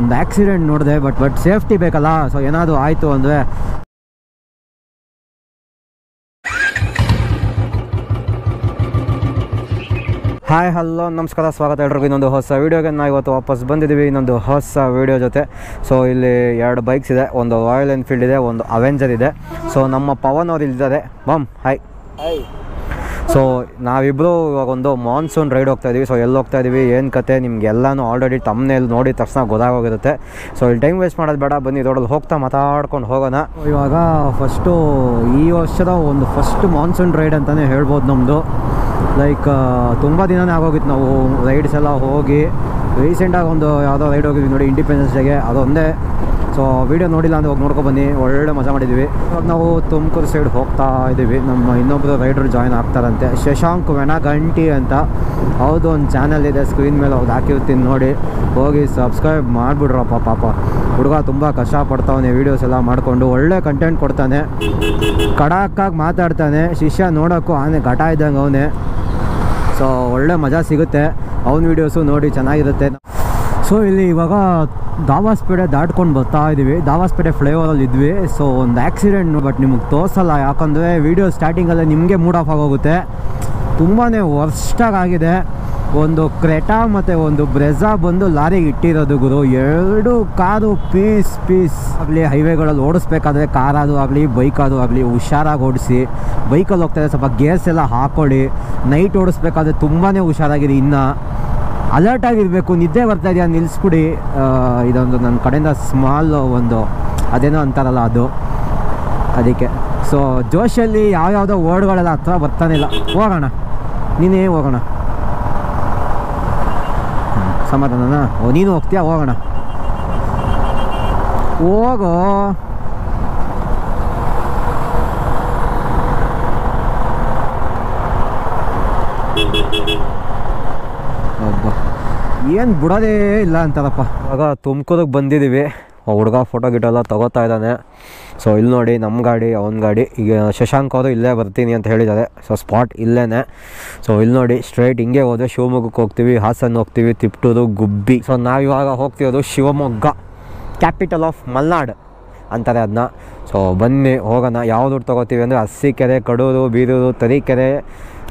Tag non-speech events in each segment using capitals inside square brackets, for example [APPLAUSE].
ಒಂದು ಆಕ್ಸಿಡೆಂಟ್ ನೋಡಿದೆ but but safety ಬೇಕಲ್ಲ ಸೊ ಏನಾದರೂ ಆಯಿತು ಅಂದರೆ. ಹಾಯ್ ಹಲೋ ನಮಸ್ಕಾರ, ಸ್ವಾಗತ ಎಲ್ರಿಗೂ. ಇನ್ನೊಂದು ಹೊಸ ವೀಡಿಯೋಗೆ ನಾವು ಇವತ್ತು ವಾಪಸ್ ಬಂದಿದ್ದೀವಿ. ಇನ್ನೊಂದು ಹೊಸ ವೀಡಿಯೋ ಜೊತೆ. ಸೊ ಇಲ್ಲಿ ಎರಡು ಬೈಕ್ಸ್ ಇದೆ. ಒಂದು ರಾಯಲ್ ಎನ್ಫೀಲ್ಡ್ ಇದೆ, ಒಂದು ಅವೆಂಜರ್ ಇದೆ. ಸೊ ನಮ್ಮ ಪವನ್ ಅವ್ರು ಇಲ್ಲಿದ್ದಾರೆ. ಬಮ್ ಹಾಯ್ ಸೊ ನಾವಿಬ್ಬರು ಇವಾಗ ಒಂದು ಮಾನ್ಸೂನ್ ರೈಡ್ ಹೋಗ್ತಾ ಇದೀವಿ. ಸೊ ಎಲ್ಲಿ ಹೋಗ್ತಾ ಇದೀವಿ, ಏನು ಕತೆ ನಿಮ್ಗೆಲ್ಲನೂ ಆಲ್ರೆಡಿ ತಮ್ಮನೇಲಿ ನೋಡಿದ ತಕ್ಷಣ ಗೊತ್ತಾಗೋಗಿರುತ್ತೆ ಸೊ ಇಲ್ಲಿ ಟೈಮ್ ವೇಸ್ಟ್ ಮಾಡೋದು ಬೇಡ. ಬನ್ನಿ ರೋಡಲ್ಲಿ ಹೋಗ್ತಾ ಮಾತಾಡ್ಕೊಂಡು ಹೋಗೋಣ. ಇವಾಗ ಫಸ್ಟು ಈ ವರ್ಷದ ಒಂದು ಫಸ್ಟ್ ಮಾನ್ಸೂನ್ ರೈಡ್ ಅಂತಲೇ ಹೇಳ್ಬೋದು ನಮ್ಮದು ಲೈಕ್ ತುಂಬ ದಿನನೇ ಆಗೋಗಿತ್ತು ನಾವು ರೈಡ್ಸ್ ಎಲ್ಲ ಹೋಗಿ. ರೀಸೆಂಟಾಗಿ ಒಂದು ಯಾವುದೋ ರೈಡ್ ಹೋಗಿದ್ವಿ ನೋಡಿ ಇಂಡಿಪೆಂಡೆನ್ಸ್ ಡೇಗೆ ಅದೊಂದೇ ಸೊ ವೀಡಿಯೋ ನೋಡಿಲ್ಲ ಅಂದರೆ ಹೋಗಿ ನೋಡ್ಕೊ ಬನ್ನಿ. ಒಳ್ಳೆ ಮಜಾ ಮಾಡಿದ್ವಿ. ಇವಾಗ ನಾವು ತುಮಕೂರು ಸೈಡ್ ಹೋಗ್ತಾ ಇದ್ದೀವಿ ನಮ್ಮ ಇನ್ನೊಬ್ಬರು ರೈಡರ್ ಜಾಯ್ನ್ ಆಗ್ತಾರಂತೆ. ಶಶಾಂಕ್ ವೆನಗಂಟಿ ಅಂತ ಹೌದು, ಒಂದು ಚಾನಲ್ ಇದೆ. ಸ್ಕ್ರೀನ್ ಮೇಲೆ ಹೋಗಿ ಹಾಕಿರ್ತೀನಿ ನೋಡಿ. ಹೋಗಿ ಸಬ್ಸ್ಕ್ರೈಬ್ ಮಾಡಿಬಿಡ್ರಪ್ಪ ಪಾಪ. ಹುಡುಗ ತುಂಬ ಕಷ್ಟಪಡ್ತಾವನೆ ವೀಡಿಯೋಸ್ ಎಲ್ಲ ಮಾಡಿಕೊಂಡು. ಒಳ್ಳೆ ಕಂಟೆಂಟ್ ಕೊಡ್ತಾನೆ. ಕಡಾಕಾಗಿ ಮಾತಾಡ್ತಾನೆ. ಶಿಷ್ಯ ನೋಡೋಕ್ಕೂ ಆನೆ ಘಟ ಇದ್ದಂಗೆ ಅವನೇ. ಸೊ ಒಳ್ಳೆ ಮಜಾ ಸಿಗುತ್ತೆ. ಅವನ ವೀಡಿಯೋಸು ನೋಡಿ ಚೆನ್ನಾಗಿರುತ್ತೆ. ಸೊ ಇಲ್ಲಿ ಇವಾಗ ದಾವಾಸ್ಪೇಟೆ ದಾಟ್ಕೊಂಡು ಬರ್ತಾ ಇದ್ದೀವಿ. ದಾವಾಸ್ಪೇಟೆ ಫ್ಲೈಓವರಲ್ಲಿ ಇದ್ವಿ. ಸೊ ಒಂದು ಆಕ್ಸಿಡೆಂಟ್ ಬಟ್ ನಿಮಗೆ ತೋರಿಸಲ್ಲ. ಯಾಕಂದರೆ ವೀಡಿಯೋ ಸ್ಟಾರ್ಟಿಂಗಲ್ಲೇ ನಿಮಗೆ ಮೂಡ್ ಆಫ್ ಆಗೋಗುತ್ತೆ. ತುಂಬಾ ಆಗಿದೆ. ಒಂದು ಕ್ರೆಟಾ ಮತ್ತು ಒಂದು ಬ್ರೆಝಾ ಬಂದು ಲಾರಿಗೆ ಇಟ್ಟಿರೋದು ಗುರು. ಎರಡು ಕಾರು ಪೀಸ್ ಪೀಸ್ ಆಗಲಿ, ಹೈವೇಗಳಲ್ಲಿ ಓಡಿಸ್ಬೇಕಾದ್ರೆ ಕಾರಾದು ಆಗಲಿ ಬೈಕಾದು ಆಗಲಿ, ಹುಷಾರಾಗಿ ಓಡಿಸಿ ಬೈಕಲ್ಲಿ ಹೋಗ್ತಾರೆ ಸ್ವಲ್ಪ ಗೇರ್ಸ್ ಎಲ್ಲ ಹಾಕೊಳ್ಳಿ. ನೈಟ್ ಓಡಿಸ್ಬೇಕಾದ್ರೆ ತುಂಬಾ ಹುಷಾರಾಗಿದೆ ಇನ್ನು. ಅಲರ್ಟ್ ಆಗಿರಬೇಕು, ನಿದ್ದೆ ಬರ್ತಾ ಇದೆಯಾ ನಿಲ್ಲಿಸ್ಬಿಡಿ ಇದೊಂದು ನನ್ನ ಕಡೆಯಿಂದ ಸ್ಮಾಲ್ ಒಂದು, ಅದೇನೋ ಅಂತಾರಲ್ಲ ಅದು. ಅದಕ್ಕೆ. ಸೊ ಜೋಶಲ್ಲಿ ಯಾವ್ಯಾವುದೋ ವರ್ಡ್ಗಳೆಲ್ಲ ಹತ್ರ ಬರ್ತಾನೆ ಇಲ್ಲ. ಹೋಗೋಣ. ನೀನೇ ಹೋಗೋಣ. ಸಮಾಧಾನನಾ? ಓ, ನೀನು ಹೋಗ್ತೀಯ? ಹೋಗೋಣ. ಹೋಗೋ. ಏನು ಬಿಡೋದೇ ಇಲ್ಲ ಅಂತಾರಪ್ಪ ಇವಾಗ ತುಮಕೂರಿಗೆ ಬಂದಿದ್ದೀವಿ. ಹುಡುಗ ಫೋಟೋ ಗಿಟೋ ಎಲ್ಲ ತಗೋತಾ ಇದ್ದಾನೆ. ಸೊ ಇಲ್ಲಿ ನೋಡಿ ನಮ್ಮ ಗಾಡಿ, ಅವನ ಗಾಡಿ. ಈಗ ಶಶಾಂಕ್ ಅವರು ಇಲ್ಲೇ ಬರ್ತೀನಿ ಅಂತ ಹೇಳಿದ್ದಾರೆ. ಸೊ ಸ್ಪಾಟ್ ಇಲ್ಲೇ ಸೊ ಇಲ್ಲಿ ನೋಡಿ ಸ್ಟ್ರೈಟ್ ಹಿಂಗೆ ಹೋದ್ರೆ ಶಿವಮೊಗ್ಗಕ್ಕೆ ಹೋಗ್ತೀವಿ, ಹಾಸನ್ ಹೋಗ್ತೀವಿ, ತಿಪ್ಟೂರು, ಗುಬ್ಬಿ. ಸೊ ನಾವಿವಾಗ ಹೋಗ್ತಿರೋದು ಶಿವಮೊಗ್ಗ ಕ್ಯಾಪಿಟಲ್ ಆಫ್ ಮಲ್ನಾಡ್ ಅಂತಾರೆ ಅದನ್ನ ಸೊ ಬನ್ನಿ, ಹೋಗೋಣ. ಯಾವ ಯಾವ್ದು ತೊಗೋತೀವಿ ಅಂದರೆ ಕೆರೆ ಕಡೂರು, ಬೀರೂರು, ತರೀಕೆರೆ,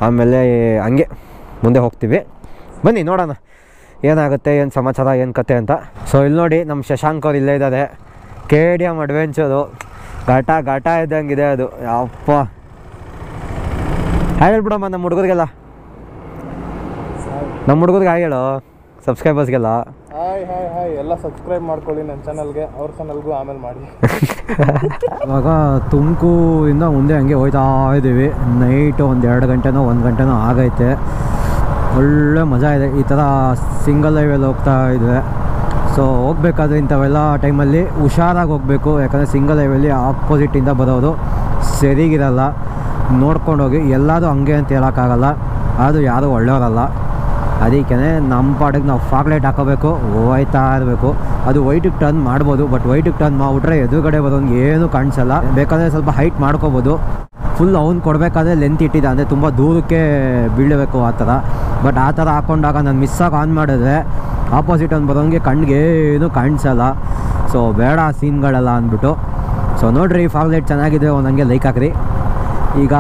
ಆಮೇಲೆ ಹಂಗೆ ಮುಂದೆ ಹೋಗ್ತೀವಿ. ಬನ್ನಿ, ನೋಡೋಣ. ಏನಾಗುತ್ತೆ ಏನು ಸಮಾಚಾರ ಏನು ಕತೆ ಅಂತ. ಸೊ ಇಲ್ಲಿ ನೋಡಿ ನಮ್ಮ ಶಶಾಂಕ್ ಅವ್ರು ಇಲ್ಲೇ ಇದ್ದಾರೆ ಕೆ ಡಿ ಎಂ ಅಡ್ವೆಂಚರು ಘಟ ಘಟ ಇದ್ದಂಗಿದೆ ಅದು. ಅಪ್ಪ ಹೇಳ್ಬಿಡಮ್ಮ ನಮ್ಮ ಹುಡುಗರಿಗೆಲ್ಲ. ನಮ್ಮ ಹುಡುಗರಿಗೆ ಹಾಯ್ ಹೇಳು. ಸಬ್ಸ್ಕ್ರೈಬರ್ಸ್ಗೆಲ್ಲ ಹಾಯ್ ಹಾಯ್ ಹಾಯ್. ಎಲ್ಲ ಸಬ್ಸ್ಕ್ರೈಬ್ ಮಾಡ್ಕೊಳ್ಳಿ ನನ್ನ ಚಾನಲ್ಗೆ ಅವ್ರ ಚಾನಲ್ಗೂ ಆಮೇಲೆ ಮಾಡಿ. [LAUGHS] ಇವಾಗ ತುಮಕೂರಿಂದ ಮುಂದೆ ಹಂಗೆ ಹೋಯ್ತಾ ಇದ್ದೀವಿ ನೈಟ್ ಒಂದು ಎರಡು ಗಂಟೆನೋ ಒಂದು ಗಂಟೆನೋ ಆಗೈತೆ. ಒಳ್ಳೆ ಮಜಾ ಇದೆ. ಈ ಥರ ಸಿಂಗಲ್ ಹೈವೇಲಿ ಹೋಗ್ತಾ ಇದ್ದರೆ ಸೊ ಹೋಗ್ಬೇಕಾದ್ರೆ ಇಂಥವೆಲ್ಲ ಟೈಮಲ್ಲಿ ಹುಷಾರಾಗಿ ಹೋಗಬೇಕು. ಯಾಕಂದರೆ ಸಿಂಗಲ್ ಹೈವೇಲಿ ಆಪೋಸಿಟಿಂದ ಬರೋದು ಸರಿಗಿರಲ್ಲ. ನೋಡ್ಕೊಂಡು ಹೋಗಿ ಎಲ್ಲರೂ ಹಂಗೆ ಅಂತ ಹೇಳೋಕ್ಕಾಗಲ್ಲ. ಅದು ಯಾರೂ ಒಳ್ಳೆಯವರಲ್ಲ. ಅದಕ್ಕೆ ನಮ್ಮ ಪಾಡಿಗೆ ನಾವು ಫಾಗ್ಲೈಟ್ ಹಾಕೋಬೇಕು, ಹೋಯ್ತಾ ಇರಬೇಕು. ಅದು ವೈಟಿಗೆ ಟರ್ನ್ ಮಾಡ್ಬೋದು ಬಟ್ ವೈಟಿಗೆ ಟರ್ನ್ ಮಾಡಿಬಿಟ್ರೆ ಎದುರುಗಡೆ ಬರೋನ್ಗೆ ಏನು ಕಾಣಿಸಲ್ಲ. ಬೇಕಾದರೆ ಸ್ವಲ್ಪ ಹೈಟ್ ಮಾಡ್ಕೋಬೋದು. ಫುಲ್ ಅವ್ನು ಕೊಡಬೇಕಾದ್ರೆ ಲೆಂತ್ ಇಟ್ಟಿದ್ದ. ಅಂದರೆ ತುಂಬ ದೂರಕ್ಕೆ ಬೀಳಬೇಕು ಆ ಥರ. ಬಟ್ ಆ ಥರ ಹಾಕೊಂಡಾಗ ನಾನು ಮಿಸ್ಸಾಗಿ ಆನ್ ಮಾಡಿದ್ರೆ ಆಪೋಸಿಟ್ ಅವ್ನು ಬರೋಂಗೆ ಕಣ್ಣಿಗೆ ಏನು ಕಾಣಿಸಲ್ಲ. ಸೊ ಬೇಡ ಆ ಸೀನ್ಗಳೆಲ್ಲ ಅಂದ್ಬಿಟ್ಟು. ಸೊ ನೋಡಿರಿ ಫಾಗ್ಲೈಟ್ ಚೆನ್ನಾಗಿದೆ ಒಂದಂಗೆ ಲೈಕ್ ಹಾಕ್ರಿ. ಈಗ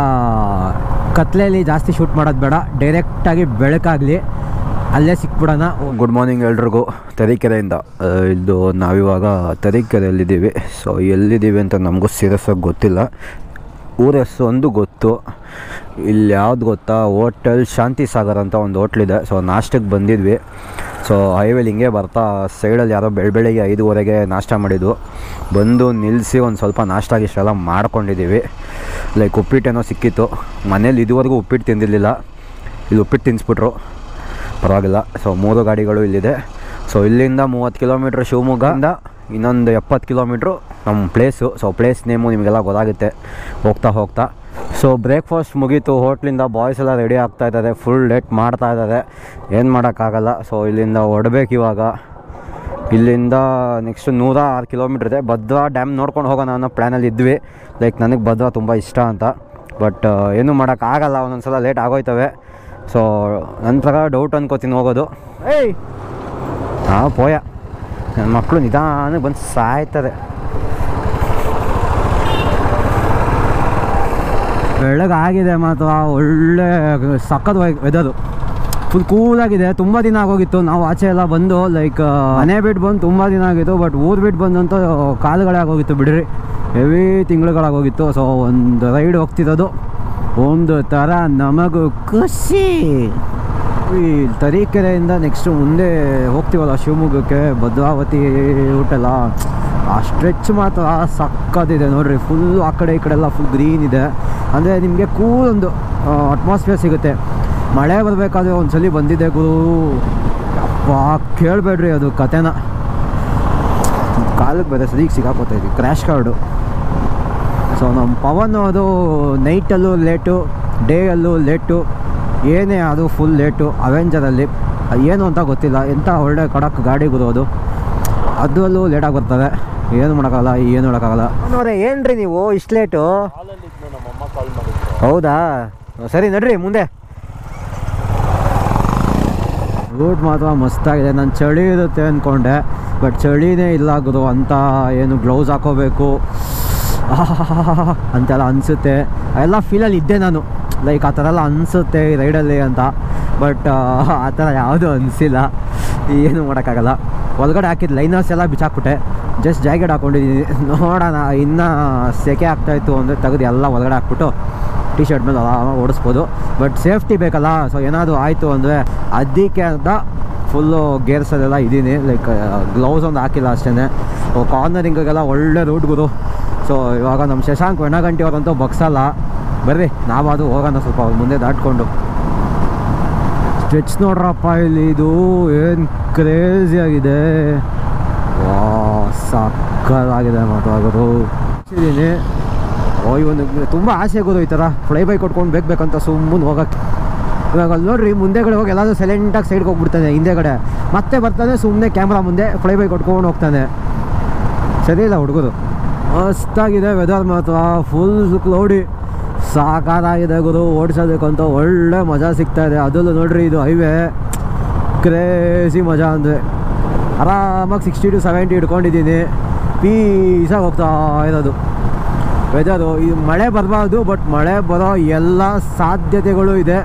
ಕತ್ಲೆಯಲ್ಲಿ ಜಾಸ್ತಿ ಶೂಟ್ ಮಾಡೋದು ಬೇಡ. ಡೈರೆಕ್ಟಾಗಿ ಬೆಳಕಾಗಲಿ. ಅಲ್ಲೇ ಸಿಕ್ಬಿಡೋಣ. ಗುಡ್ ಮಾರ್ನಿಂಗ್ ಎಲ್ರಿಗೂ. ತರೀಕೆರೆಯಿಂದ. ಇದು ನಾವಿವಾಗ ತರೀಕೆರೆಯಲ್ಲಿದ್ದೀವಿ. ಸೊ ಎಲ್ಲಿದ್ದೀವಿ ಅಂತ ನಮಗೂ ಸೀರಿಯಸ್ಸಾಗಿ ಗೊತ್ತಿಲ್ಲ. ಊರ ಹೆಸರು ಒಂದು ಗೊತ್ತು. ಇಲ್ಲಿ ಯಾವ್ದು ಗೊತ್ತಾ? ಹೋಟೆಲ್ ಶಾಂತಿ ಸಾಗರ್ ಅಂತ ಒಂದು ಹೋಟ್ಲಿದೆ ಸೊ ನಾಷ್ಟಕ್ಕೆ ಬಂದಿದ್ವಿ. ಸೊ ಹೈವೇಲಿ ಹಿಂಗೆ ಬರ್ತಾ ಸೈಡಲ್ಲಿ ಯಾರೋ ಬೆಳ, ಬೆಳಿಗ್ಗೆ ಐದುವರೆಗೆ ನಾಷ್ಟ ಮಾಡಿದ್ದು. ಬಂದು ನಿಲ್ಲಿಸಿ ಒಂದು ಸ್ವಲ್ಪ ನಾಷ್ಟ ಇಷ್ಟೆಲ್ಲ ಮಾಡ್ಕೊಂಡಿದ್ದೀವಿ. ಲೈಕ್ ಉಪ್ಪಿಟ್ಟೇನೋ ಸಿಕ್ಕಿತ್ತು. ಮನೇಲಿ ಇದುವರೆಗೂ ಉಪ್ಪಿಟ್ಟು ತಿಂದಿರಲಿಲ್ಲ. ಇಲ್ಲಿ ಉಪ್ಪಿಟ್ಟು ತಿನ್ನಿಸ್ಬಿಟ್ರು ಪರವಾಗಿಲ್ಲ. ಸೊ ಮೂರು ಗಾಡಿಗಳು ಇಲ್ಲಿದೆ. ಸೊ ಇಲ್ಲಿಂದ ಮೂವತ್ತು ಕಿಲೋಮೀಟ್ರ್ ಶಿವಮೊಗ್ಗದಿಂದ ಇನ್ನೊಂದು ಎಪ್ಪತ್ತು ಕಿಲೋಮೀಟ್ರು ನಮ್ಮ ಪ್ಲೇಸು. ಸೊ ಪ್ಲೇಸ್ ನೇಮು ನಿಮಗೆಲ್ಲ ಗೊತ್ತಾಗುತ್ತೆ. ಹೋಗ್ತಾ ಹೋಗ್ತಾ. ಸೊ ಬ್ರೇಕ್ಫಾಸ್ಟ್ ಮುಗೀತು. ಹೋಟ್ಲಿಂದ ಬಾಯ್ಸ್ ಎಲ್ಲ ರೆಡಿ ಆಗ್ತಾ ಇದ್ದಾರೆ. ಫುಲ್ ಲೇಟ್ ಮಾಡ್ತಾ ಇದ್ದಾರೆ. ಏನು ಮಾಡೋಕ್ಕಾಗಲ್ಲ. ಸೊ ಇಲ್ಲಿಂದ ಹೊಡ್ಬೇಕು ಇವಾಗ. ಇಲ್ಲಿಂದ ನೆಕ್ಸ್ಟ್ ನೂರ ಆರು ಕಿಲೋಮೀಟ್ರ್ ಇದೆ. ಭದ್ರಾ ಡ್ಯಾಮ್ ನೋಡ್ಕೊಂಡು ಹೋಗೋಣ ಅನ್ನೋ ಪ್ಲ್ಯಾನಲ್ಲಿ ಇದ್ವಿ. ಲೈಕ್ ನನಗೆ ಭದ್ರಾ ತುಂಬ ಇಷ್ಟ ಅಂತ. ಬಟ್ ಏನೂ ಮಾಡೋಕ್ಕಾಗಲ್ಲ. ಒಂದೊಂದು ಸಲ ಲೇಟ್ ಆಗೋಯ್ತವೆ. ಸೊ ನನ್ನ ಪ್ರಕಾರ ಡೌಟ್ ಅನ್ಕೋತೀನಿ ಹೋಗೋದು. ಏಯ್! ಹಾಂ ಪೋಯ. ನನ್ನ ಮಕ್ಕಳು ನಿಧಾನಕ್ಕೆ ಬಂದು ಸಾಯ್ತದೆ ಬೆಳಗಾಗಿದೆ ಮಾತ್ರ, ಒಳ್ಳೆ ಸಖತ್ ವೆದರು. ಫುಲ್ ಕೂಲಾಗಿದೆ, ತುಂಬ ದಿನ ಆಗೋಗಿತ್ತು. ನಾವು ಆಚೆ ಎಲ್ಲ ಬಂದು ಲೈಕ್ ಮನೆ ಬಿಟ್ಟು ಬಂದು ತುಂಬ ದಿನ ಆಗಿತ್ತು ಬಟ್ ಊರು ಬಿಟ್ಟು ಬಂದಂತೂ ಕಾಲುಗಳೇ ಆಗೋಗಿತ್ತು, ಬಿಡ್ರಿ. ಹೆವಿ ತಿಂಗಳುಗಳಾಗೋಗಿತ್ತು. ಸೊ ಒಂದು ರೈಡ್ ಹೋಗ್ತಿರೋದು. ಒಂದು ಥರ ನಮಗೂ ಖುಷಿ. ಈ ತರೀಕೆರೆಯಿಂದ ನೆಕ್ಸ್ಟ್ ಮುಂದೆ ಹೋಗ್ತೀವಲ್ಲ ಶಿವಮೊಗ್ಗಕ್ಕೆ ಭದ್ರಾವತಿ ಊಟಲ್ಲ ಆ ಸ್ಟ್ರೆಚ್ ಮಾತ್ರ ಸಕ್ಕತ್ತಿದೆ ನೋಡ್ರಿ ಫುಲ್ಲು ಆ ಕಡೆ ಈ ಕಡೆ ಎಲ್ಲ ಫುಲ್ ಗ್ರೀನ್ ಇದೆ. ಅಂದರೆ ನಿಮಗೆ ಕೂಲ್ ಒಂದು ಅಟ್ಮಾಸ್ಫಿಯರ್ ಸಿಗುತ್ತೆ. ಮಳೆ ಬರಬೇಕಾದ್ರೆ ಒಂದ್ಸಲಿ ಬಂದಿದೆ ಗುರು. ಅಪ್ಪ ಕೇಳಬೇಡ್ರಿ ಅದು ಕತೆನ. ಕಾಲಕ್ಕೆ ಬೇರೆ ಸರಿಗೆ ಸಿಗಾಕೋತಾ ಇದ್ವಿ ಕ್ರ್ಯಾಶ್ ಕಾರ್ಡು ಸೊ ನಮ್ಮ ಪವನ್ ಅದು ನೈಟಲ್ಲೂ ಲೇಟು ಡೇಯಲ್ಲೂ ಲೇಟು ಏನೇ ಅದು ಫುಲ್ ಲೇಟು ಅವೆಂಜರಲ್ಲಿ ಏನು ಅಂತ ಗೊತ್ತಿಲ್ಲ ಎಂಥ ಒಳ್ಳೆ ಕಡಕ್ ಗಾಡಿ ಅದು ಅದರಲ್ಲೂ ಲೇಟಾಗಿ ಬರ್ತದೆ. ಏನು ಮಾಡೋಕ್ಕಾಗಲ್ಲ ಏನು ಮಾಡೋಕ್ಕಾಗಲ್ಲ ಅವರೇ ರೀ ನೀವು ಇಷ್ಟು ಲೇಟು ಹೌದಾ? ಸರಿ ನಡ್ರಿ ಮುಂದೆ. ರೂಟ್ ಮಾತ್ರ ಮಸ್ತಾಗಿದೆ ನಾನು ಚಳಿ ಇರುತ್ತೆ ಅಂದ್ಕೊಂಡೆ ಬಟ್ ಚಳಿನೇ ಇಲ್ಲ ಗುರು ಅಂತ ಏನು ಗ್ಲೌಸ್ ಹಾಕೋಬೇಕು. [LAUGHS] ಅಂತೆಲ್ಲ ಅನಿಸುತ್ತೆ. ಎಲ್ಲ ಫೀಲಲ್ಲಿ ಇದ್ದೆ ನಾನು. ಲೈಕ್ ಆ ಥರ ಎಲ್ಲ ಅನಿಸುತ್ತೆ ಈ ರೈಡಲ್ಲಿ ಅಂತ. ಬಟ್ ಆ ಥರ ಯಾವುದೂ ಅನಿಸಿಲ್ಲ. ಏನು ಮಾಡೋಕ್ಕಾಗಲ್ಲ. ಒಳಗಡೆ ಹಾಕಿದ ಲೈನರ್ಸ್ ಎಲ್ಲ ಬಿಚ್ಚಾಕ್ಬಿಟ್ಟೆ. ಜಸ್ಟ್ ಜಾಕೆಟ್ ಹಾಕ್ಕೊಂಡಿದ್ದೀನಿ ನೋಡೋಣ, ಇನ್ನೂ ಸೆಕೆ ಆಗ್ತಾಯಿತ್ತು ಅಂದರೆ ತೆಗೆದು ಎಲ್ಲ ಒಳಗಡೆ ಹಾಕ್ಬಿಟ್ಟು ಟಿ ಶರ್ಟ್ ಮೇಲೆ ಓಡಿಸ್ಬೋದು. ಬಟ್ ಸೇಫ್ಟಿ ಬೇಕಲ್ಲ. ಸೊ ಏನಾದರೂ ಆಯಿತು ಅಂದರೆ ಅದಕ್ಕೆ ಅಂತ ಫುಲ್ಲು ಗೇರ್ಸಲ್ಲೆಲ್ಲ ಇದ್ದೀನಿ. ಲೈಕ್ ಗ್ಲೌಸ್ ಒಂದು ಹಾಕಿಲ್ಲ ಅಷ್ಟೇ ಕಾರ್ನರಿಂಗಿಗೆಲ್ಲ ಒಳ್ಳೆ ರೂಟ್ ಸೊ ಇವಾಗ ನಮ್ಮ ಶಶಾಂಕ್ ವೆಣಗಂಟಿ ಅವರಂತೂ ಬಗ್ಸಲ್ಲ. ಬರ್ರಿ ನಾವು ಅದು ಹೋಗೋಣ ಸ್ವಲ್ಪ ಮುಂದೆ ದಾಟ್ಕೊಂಡು. ಸ್ಟ್ರೆಚ್ ನೋಡ್ರಪ್ಪ ಇಲ್ಲಿ, ಇದು ಏನು ಕ್ರೇಜಿ ಆಗಿದೆ. ವಾ, ಸಕ್ಕತ್ತಾಗಿದೆ ಮಾತಾಗೋದು ಇದ್ದೀನಿ ಓ, ಇವನು ತುಂಬ ಆಸೆ ಆಗೋದು ಈ ಥರ ಫ್ಲೈ ಬೈ ಕೊಟ್ಕೊಂಡು ಬೇಕು ಬೇಕಂತ ಸುಮ್ಮನೆ ಹೋಗಕ್ಕೆ. ಇವಾಗ ಅಲ್ಲಿ ನೋಡ್ರಿ, ಮುಂದೆಗಡೆ ಹೋಗಿ ಎಲ್ಲಾದರೂ ಸೈಲೆಂಟಾಗಿ ಸೈಡ್ಗೆ ಹೋಗ್ಬಿಡ್ತಾನೆ ಹಿಂದೆಗಡೆ. ಮತ್ತೆ ಬರ್ತಾನೆ ಸುಮ್ಮನೆ ಕ್ಯಾಮ್ರಾ ಮುಂದೆ ಫ್ಲೈ ಬೈ ಕೊಟ್ಕೊಂಡು ಹೋಗ್ತಾನೆ. ಸರಿ ಇಲ್ಲ ಹುಡುಗರು. ಮಸ್ತಾಗಿದೆ ವೆದರ್ ಮಾತ್ರ ಫುಲ್ ಕ್ಲೌಡಿ ಸಾಕಾಗಿದೆ ಗುರು, ಓಡಿಸೋದಕ್ಕಂತ ಒಳ್ಳೆ ಮಜಾ ಸಿಗ್ತಾ ಇದೆ. ಅದಲ್ಲೂ ನೋಡ್ರಿ ಇದು ಹೈವೇ ಕ್ರೇಜಿ ಮಜಾ ಅಂದರೆ. ಆರಾಮಾಗಿ ಸಿಕ್ಸ್ಟಿ ಟು ಸೆವೆಂಟಿ ಇಟ್ಕೊಂಡಿದ್ದೀನಿ ಪೀಸಾಗಿ ಹೋಗ್ತಾ ಇರೋದು. ವೆದರು ಇದು ಮಳೆ ಬರಬಾರ್ದು ಬಟ್ ಮಳೆ ಬರೋ ಎಲ್ಲ ಸಾಧ್ಯತೆಗಳು ಇದೆ.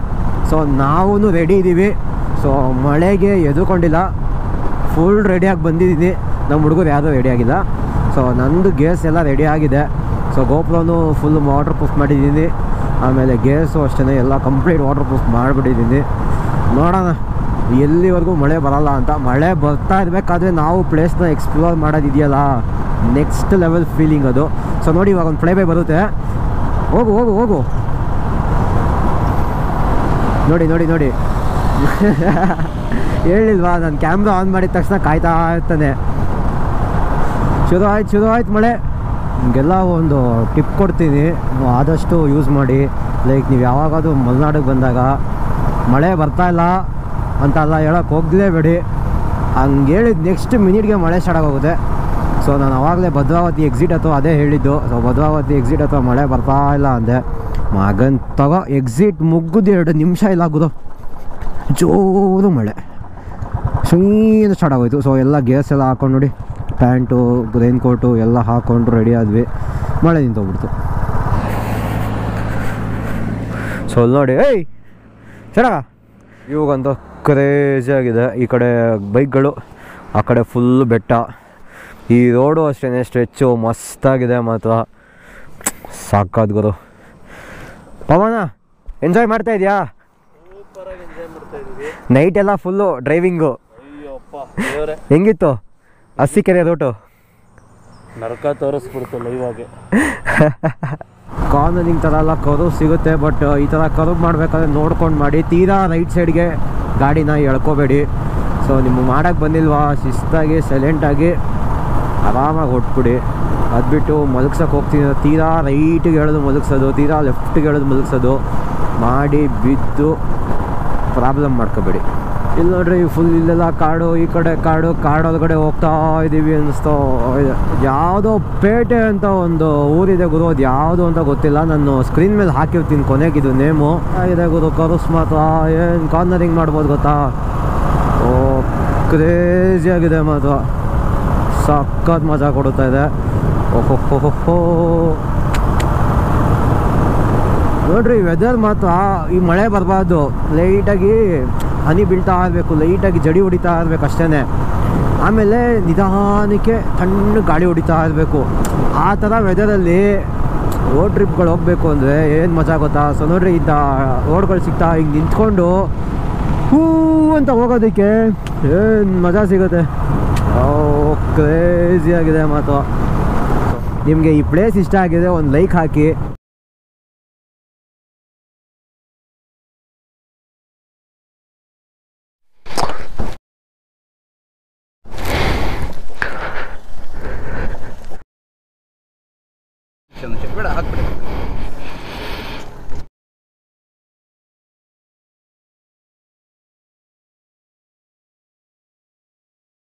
ಸೊ ನಾವೂ ರೆಡಿ ಇದ್ದೀವಿ ಸೊ ಮಳೆಗೆ ಎದುರುಕೊಂಡಿಲ್ಲ. ಫುಲ್ ರೆಡಿಯಾಗಿ ಬಂದಿದ್ದೀನಿ. ನಮ್ಮ ಹುಡುಗರು ಯಾರೂ ರೆಡಿಯಾಗಿಲ್ಲ ಸೊ ನಂದು ಗೇಸ್ ಎಲ್ಲ ರೆಡಿ ಆಗಿದೆ. ಸೊ ಗೋಪ್ರೋನು ಫುಲ್ ವಾಟರ್ ಪ್ರೂಫ್ ಮಾಡಿದ್ದೀನಿ. ಆಮೇಲೆ ಗೇರ್ಸು ಅಷ್ಟೇ ಎಲ್ಲ ಕಂಪ್ಲೀಟ್ ವಾಟರ್ ಪ್ರೂಫ್ ಮಾಡಿಬಿಟ್ಟಿದ್ದೀನಿ. ನೋಡೋಣ, ಎಲ್ಲಿವರೆಗೂ ಮಳೆ ಬರಲ್ಲ ಅಂತ. ಮಳೆ ಬರ್ತಾ ಇರಬೇಕಾದ್ರೆ ನಾವು ಪ್ಲೇಸ್ನ ಎಕ್ಸ್ಪ್ಲೋರ್ ಮಾಡೋದಿದೆಯಲ್ಲ? ನೆಕ್ಸ್ಟ್ ಲೆವೆಲ್ ಫೀಲಿಂಗ್ ಅದು. ಸೊ ನೋಡಿ, ಇವಾಗ ಒಂದು ಫ್ಲೈ ಬೈ ಬರುತ್ತೆ. ಹೋಗು ಹೋಗು ಹೋಗು. ನೋಡಿ ನೋಡಿ ನೋಡಿ. [LAUGHS] ಹೇಳಿಲ್ವಾ? ನಾನು ಕ್ಯಾಮ್ರಾ ಆನ್ ಮಾಡಿದ ತಕ್ಷಣ ಕಾಯ್ತಾ ಇರ್ತಾನೆ. ಶುರು ಆಯ್ತು ಶುರು ಆಯ್ತು ಮಳೆ. ನಿಮಗೆಲ್ಲ ಒಂದು ಟಿಪ್ ಕೊಡ್ತೀನಿ. ಆದಷ್ಟು ಯೂಸ್ ಮಾಡಿ. ಲೈಕ್ ನೀವು ಯಾವಾಗಾದರೂ ಮಲೆನಾಡಿಗೆ ಬಂದಾಗ, ಮಳೆ ಬರ್ತಾ ಇಲ್ಲ ಅಂತ ಎಲ್ಲ ಹೇಳೋಕೆ ಹೋಗಲೇಬೇಡಿ ಹಂಗೆ ಹೇಳಿದ ನೆಕ್ಸ್ಟ್ ಮಿನಿಟ್ಗೆ ಮಳೆ ಸ್ಟಾರ್ಟ್ ಆಗೋಗುತ್ತೆ. ಸೊ ನಾನು ಆವಾಗಲೇ ಭದ್ರಾವತಿ ಎಕ್ಸಿಟ್ ಅಥವಾ ಅದೇ ಹೇಳಿದ್ದು. ಸೊ ಭದ್ರಾವತಿ ಎಕ್ಸಿಟ್ ಅಥವಾ ಮಳೆ ಬರ್ತಾ ಇಲ್ಲ ಅಂದೆ. ಮಗನ್ ತಗೋ ಎಕ್ಸಿಟ್ ಮುಗಿದು ಎರಡು ನಿಮಿಷ ಇಲ್ಲ ಆಗೋದು ಜೋರು ಮಳೆ. ಸುಮ್ಮನೆ ಸ್ಟಾರ್ಟ್ ಆಗೋಯ್ತು. ಸೊ ಎಲ್ಲ ಗೇರ್ಸ್ ಎಲ್ಲ ಹಾಕೊಂಡು ನೋಡಿ. ಪ್ಯಾಂಟು ರೈನ್ ಕೋಟು ಎಲ್ಲ ಹಾಕ್ಕೊಂಡು ರೆಡಿ ಆದ್ವಿ. ಮಳೆ ನಿಂತೋಗ್ಬಿಡ್ತು. ಸೊ ಅಲ್ಲಿ ನೋಡಿ ಏಯ್ ಚೆನ್ನಾಗ ಇವಾಗಂತೂ ಕ್ರೇಜಿ ಆಗಿದೆ. ಈ ಕಡೆ ಬೈಕ್ಗಳು ಆ ಕಡೆ ಫುಲ್ ಬೆಟ್ಟ. ಈ ರೋಡು ಅಷ್ಟೇ ಸ್ಟ್ರೆಚ್ಚು ಮಸ್ತಾಗಿದೆ ಮಾತ್ರ. ಸಾಕಾದ ಗುರು. ಪವನ ಎಂಜಾಯ್ ಮಾಡ್ತಾ ಇದೆಯಾ? ನೈಟ್ ಎಲ್ಲ ಫುಲ್ಲು ಡ್ರೈವಿಂಗು ಹೆಂಗಿತ್ತು? ಹಸಿಕೆರೆ ರೂಟು ನರಕ ತೋರಿಸ್ಬಿಡ್ತು ಲೈವ್ ಆಗಿ [LAUGHS] ಕಾರ್ನರಿಂಗ್ ಥರ ಎಲ್ಲ ಕರು ಸಿಗುತ್ತೆ ಬಟ್ ಈ ಥರ ಕರು ಮಾಡಬೇಕಾದ್ರೆ ನೋಡ್ಕೊಂಡು ಮಾಡಿ. ತೀರಾ ರೈಟ್ ಸೈಡ್ಗೆ ಗಾಡಿನ ಎಳ್ಕೋಬೇಡಿ. ಸೊ ನಿಮ್ಗೆ ಮಾಡೋಕ್ಕೆ ಬಂದಿಲ್ವಾ? ಶಿಸ್ತಾಗಿ ಸೈಲೆಂಟಾಗಿ ಆರಾಮಾಗಿ ಹೊಟ್ಬಿಡಿ. ಅದು ಬಿಟ್ಟು ಮಲಗ್ಸೋಕೆ ಹೋಗ್ತೀನಿ. ತೀರಾ ರೈಟಿಗೆ ಹೇಳೋದು ಮಲಗಿಸೋದು ತೀರಾ ಲೆಫ್ಟಿಗೆ ಹೇಳೋದು ಮಲಗಿಸೋದು ಮಾಡಿ ಬಿದ್ದು ಪ್ರಾಬ್ಲಮ್ ಮಾಡ್ಕೋಬೇಡಿ. ಇಲ್ಲಿ ನೋಡ್ರಿ ಫುಲ್ ಇಲ್ಲೆಲ್ಲ ಕಾಡು, ಈ ಕಡೆ ಕಾಡು, ಕಾಡೊಳಗಡೆ ಹೋಗ್ತಾ ಇದ್ದೀವಿ ಅನ್ನಿಸ್ತಾ ಇದೆ. ಯಾವುದೋ ಪೇಟೆ ಅಂತ ಒಂದು ಊರಿದೆ ಗುರು, ಅದು ಯಾವುದು ಅಂತ ಗೊತ್ತಿಲ್ಲ. ನಾನು ಸ್ಕ್ರೀನ್ ಮೇಲೆ ಹಾಕಿರ್ತೀನಿ ಕೊನೆಗೆ ಇದು ನೇಮು ಇದೆ ಗುರು, ಕರುಸ್ ಮಾತ್ರ. ಏನು ಕಾರ್ನರಿಂಗ್ ಮಾಡ್ಬೋದು ಗೊತ್ತಾ? ಓ ಕ್ರೇಜಿ ಆಗಿದೆ ಮಾತ್ರ. ಸಖತ್ ಮಜಾ ಕೊಡುತ್ತಾ ಇದೆ. ಓಹೋ ನೋಡ್ರಿ ವೆದರ್ ಮಾತ್ರ, ಈ ಮಳೆ ಬರಬಾರ್ದು. ಲೈಟಾಗಿ ಹನಿ ಬೀಳ್ತಾ ಇರಬೇಕು ಲೈಟಾಗಿ ಜಡಿ ಹೊಡಿತಾ ಇರಬೇಕು ಅಷ್ಟೇ ಆಮೇಲೆ ನಿಧಾನಕ್ಕೆ ತಣ್ಣ ಗಾಳಿ ಹೊಡಿತಾ ಇರಬೇಕು. ಆ ಥರ ವೆದರಲ್ಲಿ ರೋಡ್ ಟ್ರಿಪ್ಗಳು ಹೋಗಬೇಕು ಅಂದರೆ ಏನು ಮಜಾ ಗೊತ್ತಾ? ಸೊ ನೋಡ್ರಿ ಇಂಥ ರೋಡ್ಗಳು ಸಿಗ್ತಾ ಹಿಂಗೆ ನಿಂತ್ಕೊಂಡು ಹೂ ಅಂತ ಹೋಗೋದಕ್ಕೆ ಏನು ಮಜಾ ಸಿಗುತ್ತೆ? ಕ್ರೇಜಿ ಆಗಿದೆ ಮಾತು. ನಿಮಗೆ ಈ ಪ್ಲೇಸ್ ಇಷ್ಟ ಆಗಿದೆ, ಒಂದು ಲೈಕ್ ಹಾಕಿ. ಬೇಡ ಹಾಕ್ಬಿಡಿ.